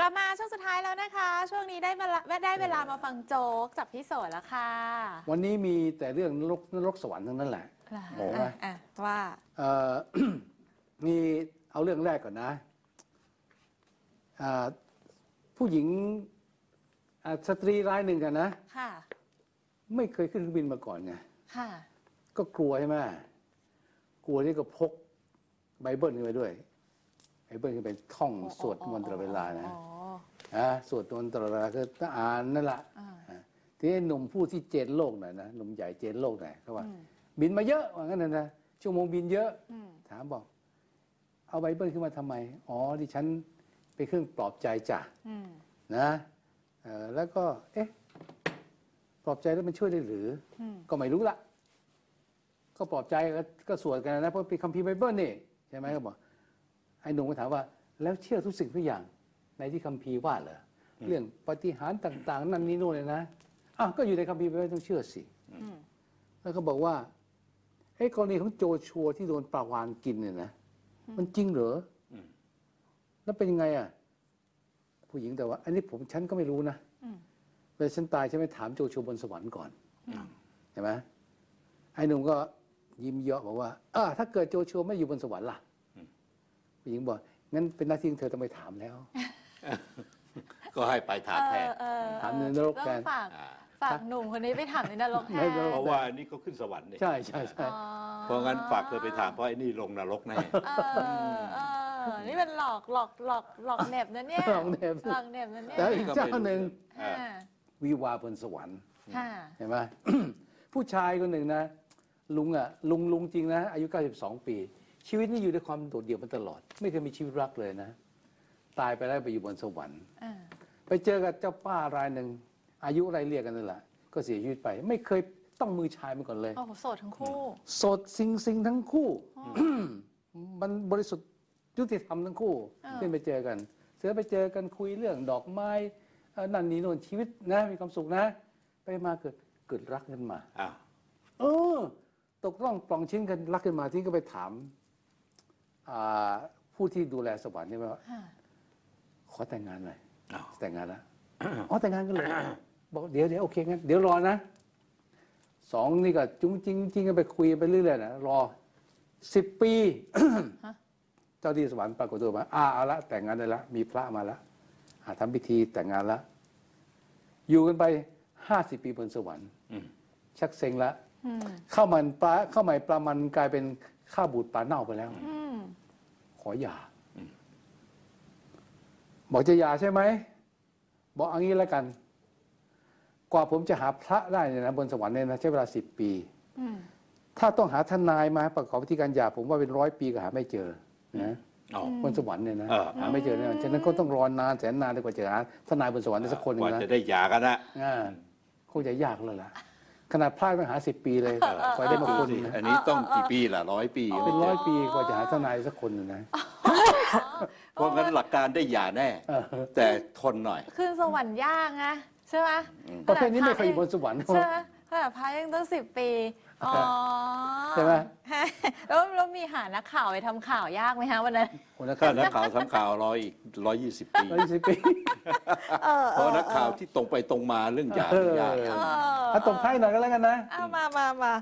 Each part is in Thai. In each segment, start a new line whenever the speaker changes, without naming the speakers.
ท้ายแล้วนะคะ ช่วงนี้ได้มาละได้เวลามาฟังโจ๊กจากพี่โสดแล้วค่ะ
วันนี้มีแต่เรื่องนรกนรกสวรรค์ทั้งนั้นแหละ โอ้ไหม
อะอะว่า
เอ่อ มีเอาเรื่องแรกก่อนนะอ่าผู้หญิงอ่าสตรีรายหนึ่งกันนะ
ค่ะ
ไม่เคยขึ้นเครื่องบินมาก่อนไง
ค่ะ
ก็กลัวใช่ไหมกลัวนี่ก็พกไบเบิลขึ้นไปด้วย ไบเบิลขึ้นไปท่องสวดมนต์ตลอดเวลานะ
อ๋อ
อ่าสวดมนต์ตลอดเวลาคือต้องอ่านนั่นแหละ
อ่า
อ่าทีนี้หนุ่มผู้ที่เจนโลกหน่อยนะหนุ่มใหญ่เจนโลกหน่อยเขาว่า
อืม
บินมาเยอะว่างั้นนะนะชั่วโมงบินเยอะ
อืม
ถามบอก เอาไบเบิลขึ้นมาทำไม อ๋อดิฉันเป็นเครื่องปลอบใจจ้ะ
อืม
นะเอ่อแล้วก็ เอ๊ะปลอบใจแล้วมันช่วยได้หรือ
อืม
ก็ไม่รู้ละก็ปลอบใจก็ก็สวดกันนะเพราะเป็นคัมภีร์ไบเบิลนี่ใช่ไหมก็บอก ไอ้หนุ่มก็ถามว่าแล้วเชื่อทุกสิ่งทุกอย่างในที่คัมภีร์ว่าเหรอเรื่องปาฏิหารย์ต่าง ๆ นั่นนี่โน่นเลยนะอ้าวก็อยู่ในคัมภีร์ไบเบิลต้องเชื่อสิ
อืม
แล้วก็บอกว่าเอ้กรณีของโจชัวที่โดนปลาวาฬกินเนี่ยนะมันจริงเหรอแล้วเป็นยังไงอะผู้หญิงแต่ว่า อันนี้ผมฉันก็ไม่รู้นะ
อืม
เวลาฉันตายฉันไปถามโจชัวบนสวรรค์ก่อนใช่ไหมไอ้หนุ่มก็ยิ้มเยาะบอกว่าอ่าถ้าเกิดโจชัวไม่อยู่บนสวรรค์ล่ะผู้ หญิงบอกงั้นเป็นหน้าที่ของเธอต้องไปถามแล้ว
ก็ให้ไปถามแทน
เออเออ
ถามในนรกแทน
ต้องฝาก
อ่า
ฝากหนุ่มคนนี้ไปถามในนรกแท
ใน
น
นรก
เพราะว่าอันนี้เขาขึ้นสวรรค์เนี่ย
ใช่ใช่ใช่
อ๋อ
เพราะงั้นฝากเธอไปถามเพราะไอ้นี่ลงนรกแน่
เออเออนี่เป็นหลอกหลอกหลอกหลอกเหน็บนะเนี่ย
หลอกเหน็บ
หลอกเหน็บนะเนี่ย
แล้วอีกเจ้าหนึ่ง
อ่า
ค่ะ
วิวาบนสวรรค์
ค่ะ
เห็นไหม ผู้ชายคนหนึ่งนะ ลุงอะลุงลุงจริงนะ อายุ 92 ปี ชีวิตนี่อยู่ด้วยความโดดเดี่ยวมาตลอด ไม่เคยมีชีวิตรักเลยนะ ตายไปแล้วไปอยู่บนสวรรค์
อ่า
ไปเจอกับเจ้าป้ารายหนึ่งอายุไรเรียกกันนั่นแหละก็เสียชีวิตไป ไม่เคยต้องมือชายมาก่อนเลย
โอ้โหโสดทั้งคู่
สดสิงสิงทั้งคู่มันบริสุทธิ์ยุติธรรมทั้งคู่
อ่า
ขึ้นไปเจอกัน เสือไปเจอกันคุยเรื่องดอกไม้เอ่อนั่นนี่โน่นชีวิตนะมีความสุขนะ ไปมาเกิดเกิดรักขึ้นมา
อ้าว
เออตกล่องปล่องชิ้นกันรักขึ้นมาที่ก็ไปถามอ่า ผู้ที่ดูแลสวรรค์นี่ว่า
ค่ะ
ขอแต่งงานหน่อย
อ้าว
แต่งงานแล้วอ๋อแต่งงานกันเลยบอกเดี๋ยวเดี๋ยวโอเคงั้นเดี๋ยวรอนะสองนี่ก็จุ้งจริงจริงกันไปคุยไปเรื่อยๆนะรอสิบปีเจ้าที่สวรรค์ปรากฏตัวมาอ่าเอาละแต่งงานได้ละมีพระมาละอ่าทำพิธีแต่งงานละอยู่กันไปห้าสิบปีบนสวรรค์
อืม
ชักเซ็งละ
อืม
ข้าวมันปลาข้าวใหม่ปลามันกลายเป็นข้าวบูดปลาเน่าไปแล้ว
อืม
ขอหย่าบอกจะหย่าใช่ไหม บอกเอันนี้แล้วกัน กว่าผมจะหาพระได้เนี่ยนะบนสวรรค์เนี่ยนะใช้เวลาสิบปี
อืม
ถ้าต้องหาทนายมาประกอบพิธีการหย่าผมว่าเป็นร้อยปีก็หาไม่เจอนะ
อ๋อ
บนสวรรค์เนี่ยนะ
เออ
หาไม่เจอแน่นอนฉะนั้นก็ต้องรอนานแสนนานกว่าจะหาทนายบนสวรรค์ได้สักคนหนึ
ก
ง
ว่า
นะ
จะได้หย่ากันนะ
อ่าคงจะยากเลยล่ะ ขนาดพระต้องหาสิบปีเลยกว่าได้มาคน
สิ
นะ
อันนี้ต้องกี่ปีล่ะร้อยปี
เป็นร้อยปีกว่าจะหาทนายสักคนหนึงนะ
เพราะงั้นหลักการได้หย่าแน่
เออ
แต่ทนหน่อย
ขึ้นสวรรค์ยากนะใช่ไหม
ประเภทนี้ไม่เคยอยู่บนสวรรค์
ใช่ไหม ขนาดพายยังต้องสิบปี อ๋อ
ใช่ไหม
แล้วแล้วมีหานักข่าวไปทำข่าวยากไหมฮะวันนั้น
คนละ
ถ้านักข่าวทำข่าวรออีกร้อยยี่สิบปี
ร้อยยี่สิบปี
เออ
เพราะนักข่าวที่ตรงไปตรงมาเรื่องหย่าไม่ยาก
เอ
เออ
ถ้าตบท้ายหน่อยก็แล้วกันนะ
เอามามามา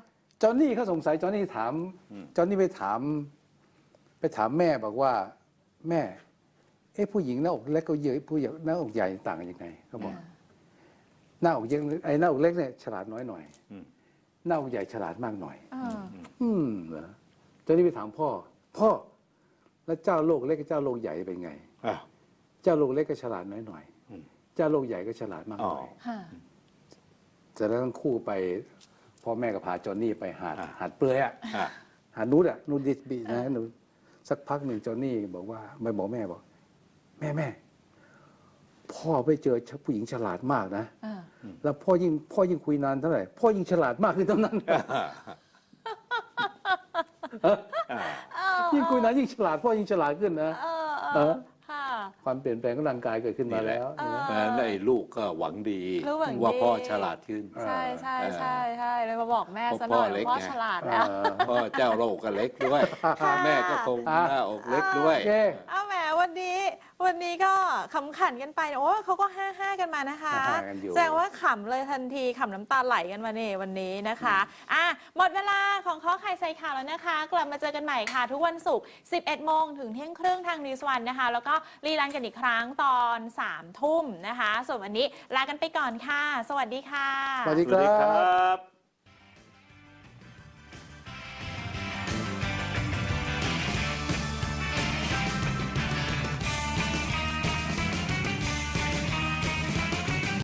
จอห์นนี่เขาสงสัยจอห์นนี่ถาม
อืม
จอห์นนี่ไปถาม ไปถามแม่บอกว่า แม่ เอ๊ะผู้หญิงหน้าอกเล็กก็เยอะผู้หญิงหน้าอกใหญ่ต่างกันยังไงเขาบอก หน้าอกเยอะไอ้หน้าอกเล็กเนี่ยฉลาดน้อยหน่อย
อืม
หน้าอกใหญ่ฉลาดมากหน่อย
เออ
อืมเหรอจอห์นนี่ไปถามพ่อ พ่อ แล้วเจ้าโลกเล็กกับเจ้าโลกใหญ่เป็นไง
อ้าว
เจ้าโลกเล็กก็ฉลาดน้อยหน่อย
อืม
เจ้าโลกใหญ่ก็ฉลาดมากหน่อย
อ๋อ
ค่ะ
เสร็จแล้วทั้งคู่ไปพ่อแม่ก็พาจอห์นนี่ไปหาดหาดเปลือยอะ
อะ
หานูดอะนูดิสบีนะหนูสักพักหนึ่งจอห์นนี่บอกว่าไม่บอกแม่บอก แม่แม่ พ่อไปเจอผู้หญิงฉลาดมากนะ
เออ
แล้วพ่อยิ่งพ่อยิ่งคุยนานเท่าไหร่พ่อยิ่งฉลาดมากขึ้นเท่านั้นยิ่งคุยนานยิ่งฉลาดพ่อยิ่งฉลาดขึ้นนะ
เออเอ
เอ
อ
อ
ค่ะ
ความเปลี่ยนแปลงของร่างกายเกิดขึ้นมาแล้ว
นี่แหละ
เห็นไหม
เพราะฉะนั้นไอ้ลูกก็หวังดี
ลูกหวังดี
ว่าพ่อฉลาดขึ้น
ใช่ใช่
เออ
ใช่ใช่เลยมาบอกแม่
เพราะ
ซะหน่อย
พ่อเล็ก
ว่าพ่อ
ไง
ฉลาด
เอ
นะ
อ
พ่อเจ้าโลกก็เล็กด้วย
ค่ะ
แม่ก็คงหน้าอกเล็กด้วย
โอเค
เอาแหมวันนี้วันนี้ก็ขำขันกันไปโอ้เขาก็ห้าห้ากันมานะคะ
ห้าๆกันอยู่
แสดงว่าขำเลยทันทีขำน้ำตาไหลกันมาเนี่ยวันนี้นะคะอะหมดเวลาของข้อไข่ใส่ข่าวแล้วนะคะ กลับมาเจอกันใหม่ค่ะ ทุกวันศุกร์11โมงถึงเที่ยงครึ่งทางนิวส์วันนะคะ แล้วก็รีลันกันอีกครั้งตอน3ทุ่มนะคะ ส่วนวันนี้ลากันไปก่อนค่ะ สวัสดีค่ะ
สวัสดี
ส
ค
วัสดี
รั
ครับ บ